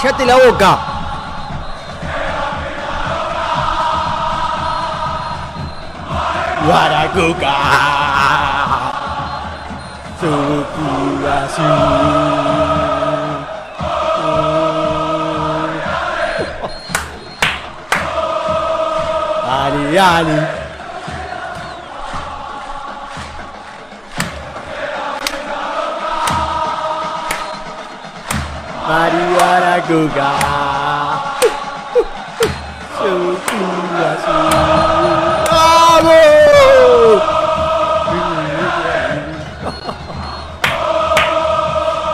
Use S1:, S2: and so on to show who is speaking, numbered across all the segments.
S1: Callate la boca. Guaracuca. Su Ali, Mariaraguga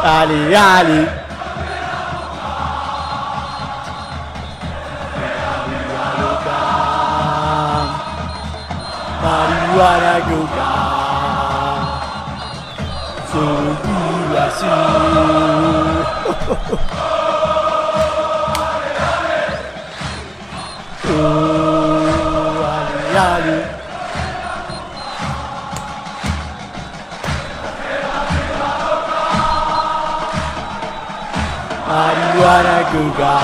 S1: Ali, ali. Mariaraguga Sou assim Marihuana Cuca. Su ¡Vamos! Ali, Ali. Marihuana Cuca.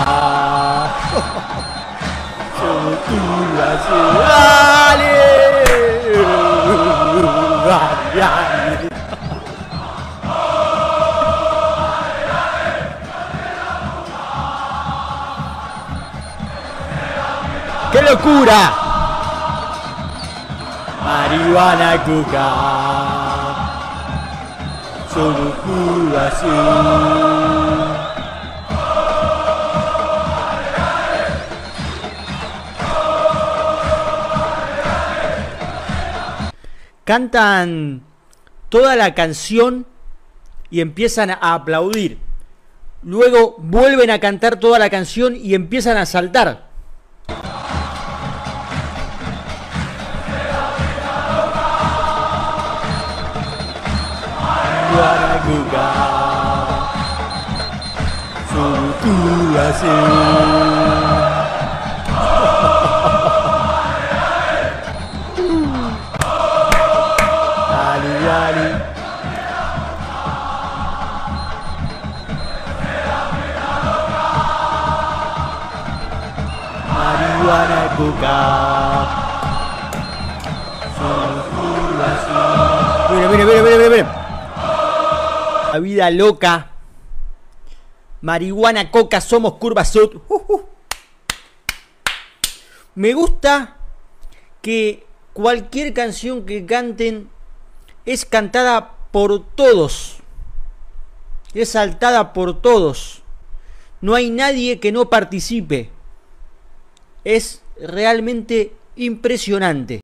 S1: Su Uh, ali, ali. Marihuana Cuca. Ali. Ali, ¡Qué locura! Marihuana Cuca. Su locura azul. Cantan toda la canción y empiezan a aplaudir. Luego vuelven a cantar toda la canción y empiezan a saltar. Guaraguga Surukurase Ali Ali Marihuana Cuca Surukurase Mira, mira, mira, mira, mira, mira la vida loca. Marihuana, coca, somos curva sud. Uh, uh. Me gusta que cualquier canción que canten es cantada por todos. Es saltada por todos. No hay nadie que no participe. Es realmente impresionante.